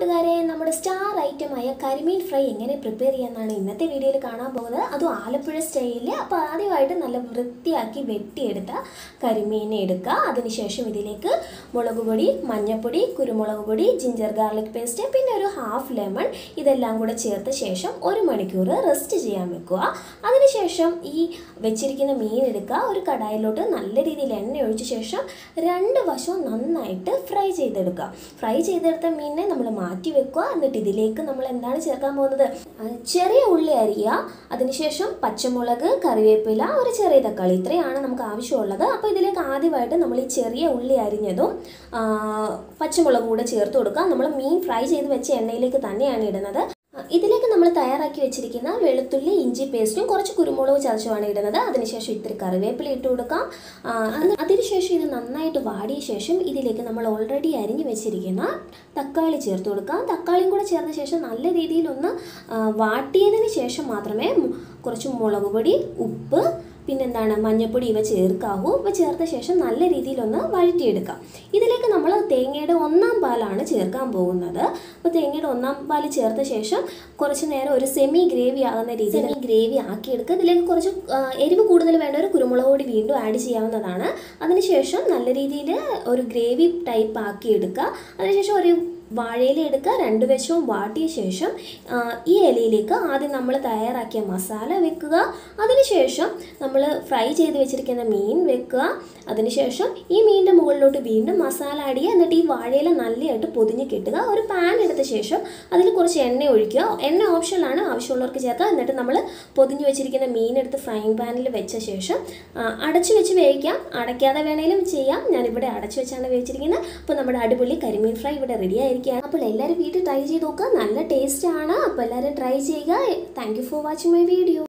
കൂട്ടുകാരെ നമ്മുടെ സ്റ്റാർ ഐറ്റമായ കരിമീൻ ഫ്രൈ എങ്ങനെ പ്രിപ്പയർ ചെയ്യാമെന്നാണ് ഇന്നത്തെ വീഡിയോയിൽ കാണാൻ പോകുന്നത്. അതും ആലപ്പുഴ സ്റ്റൈലിൽ അപ്പോൾ ആദ്യമായിട്ട് നല്ല വൃത്തിയാക്കി വെട്ടിയെടുത്ത കരിമീനെ എടുക്കുക. അതിനുശേഷം ഇതിലേക്ക് മുളക് പൊടി മഞ്ഞൾപ്പൊടി കുരുമുളക് പൊടി ജിഞ്ചർ ഗാർലിക് പേസ്റ്റ് പിന്നെ ഒരു ഹാഫ് ലെമൺ ഇതെല്ലാം കൂടെ ചേർത്ത ശേഷം ഒരു മണിക്കൂർ റെസ്റ്റ് ചെയ്യാൻ വെക്കുക. അതിനുശേഷം ഈ വെച്ചിരിക്കുന്ന മീൻ എടുക്കുക. ഒരു കടായിലോട്ട് നല്ല രീതിയിൽ എണ്ണ ഒഴിച്ച ശേഷം രണ്ട് വശവും നന്നായിട്ട് ഫ്രൈ ചെയ്തെടുക്കുക. ഫ്രൈ ചെയ്തെടുത്ത മീനിനെ നമ്മൾ വെക്കുക എന്നിട്ട് ഇതിലേക്ക് നമ്മൾ എന്താണ് ചേർക്കാൻ പോകുന്നത്? ചെറിയ ഉള്ളി അരിയുക അതിനുശേഷം പച്ചമുളക് കറിവേപ്പില ഒരു ചെറിയ തക്കാളി ഇത്രയാണ് നമുക്ക് ആവശ്യമുള്ളത്. അപ്പോൾ ഇതിലേക്ക് ആദ്യമായിട്ട് നമ്മൾ ഈ ചെറിയ ഉള്ളി അരിഞ്ഞതും പച്ചമുളക് കൂടെ ചേർത്ത് കൊടുക്കുക. നമ്മൾ മീൻ ഫ്രൈ ചെയ്ത് വെച്ച എണ്ണയിലേക്ക് തന്നെയാണ് ഇടുന്നത്. ഇതിലേക്ക് നമ്മൾ തയ്യാറാക്കി വെച്ചിരിക്കുന്ന വെളുത്തുള്ളി ഇഞ്ചി പേസ്റ്റും കുറച്ച് കുരുമുളക് ചതച്ചുമാണ് ഇടുന്നത്. അതിനുശേഷം ഇത്തിരി കറിവേപ്പില ഇട്ട് കൊടുക്കാം. അതിനുശേഷം ഇത് നന്നായിട്ട് വാടിയ ശേഷം ഇതിലേക്ക് നമ്മൾ ഓൾറെഡി അരിഞ്ഞു വെച്ചിരിക്കുന്ന തക്കാളി ചേർത്ത് കൊടുക്കാം. തക്കാളിയും കൂടെ ചേർന്ന ശേഷം നല്ല രീതിയിലൊന്ന് ഒന്ന് വാട്ടിയതിന് ശേഷം മാത്രമേ കുറച്ച് മുളക് ഉപ്പ് പിന്നെന്താണ് മഞ്ഞപ്പൊടി ഇവ ചേർക്കാവൂ. ഇവ ചേർത്ത ശേഷം നല്ല രീതിയിലൊന്ന് വഴറ്റിയെടുക്കാം. ഇതിലേക്ക് നമ്മൾ തേങ്ങയുടെ ഒന്നാം പാലാണ് ചേർക്കാൻ പോകുന്നത്. അപ്പോൾ തേങ്ങയുടെ ഒന്നാം പാൽ ചേർത്ത ശേഷം കുറച്ച് നേരം ഒരു സെമി ഗ്രേവി ആകുന്ന രീതിയിൽ സെമി ഗ്രേവി ആക്കിയെടുക്കുക. ഇതിലേക്ക് കുറച്ച് എരിവ് കൂടുതൽ വേണ്ട ഒരു കുരുമുളക് പൊടി വീണ്ടും ആഡ് ചെയ്യാവുന്നതാണ്. അതിനുശേഷം നല്ല രീതിയിൽ ഒരു ഗ്രേവി ടൈപ്പ് ആക്കിയെടുക്കുക. അതിനുശേഷം ഒരു വാഴയില എടുക്കുക രണ്ട് വശവും വാട്ടിയ ശേഷം ഈ ഇലയിലേക്ക് ആദ്യം നമ്മൾ തയ്യാറാക്കിയ മസാല വെക്കുക. അതിനുശേഷം നമ്മൾ ഫ്രൈ ചെയ്ത് വെച്ചിരിക്കുന്ന മീൻ വെക്കുക. അതിനുശേഷം ഈ മീനിന്റെ മുകളിലോട്ട് വീണ്ടും മസാല ആഡ് ചെയ്യുക. എന്നിട്ട് ഈ വാഴയില നല്ലതായിട്ട് പൊതിഞ്ഞ് കെട്ടുക. ഒരു പാൻ എടുത്ത ശേഷം അതിൽ കുറച്ച് എണ്ണ ഒഴിക്കുക. എണ്ണ ഓപ്ഷനാണ് ആവശ്യമുള്ളവർക്ക് ചേർക്കുക എന്നിട്ട് നമ്മൾ പൊതിഞ്ഞ് വെച്ചിരിക്കുന്ന മീൻ എടുത്ത് ഫ്രൈങ് പാനിൽ വെച്ച ശേഷം അടച്ചു വെച്ച് വേവിക്കാം. അടയ്ക്കാതെ വേണേലും ചെയ്യാം. ഞാനിവിടെ അടച്ചു വെച്ചാണ് വേവിച്ചിരിക്കുന്നത്. അപ്പോൾ നമ്മുടെ അടിപൊളി കരിമീൻ ഫ്രൈ ഇവിടെ റെഡി ആയിരിക്കുകയാണ് അപ്പോൾ എല്ലാവരും വീട്ടിൽ ട്രൈ ചെയ്ത് നോക്കുക. നല്ല ടേസ്റ്റ് ആണ്. അപ്പോൾ എല്ലാവരും ട്രൈ ചെയ്യുക. Thank for watching my video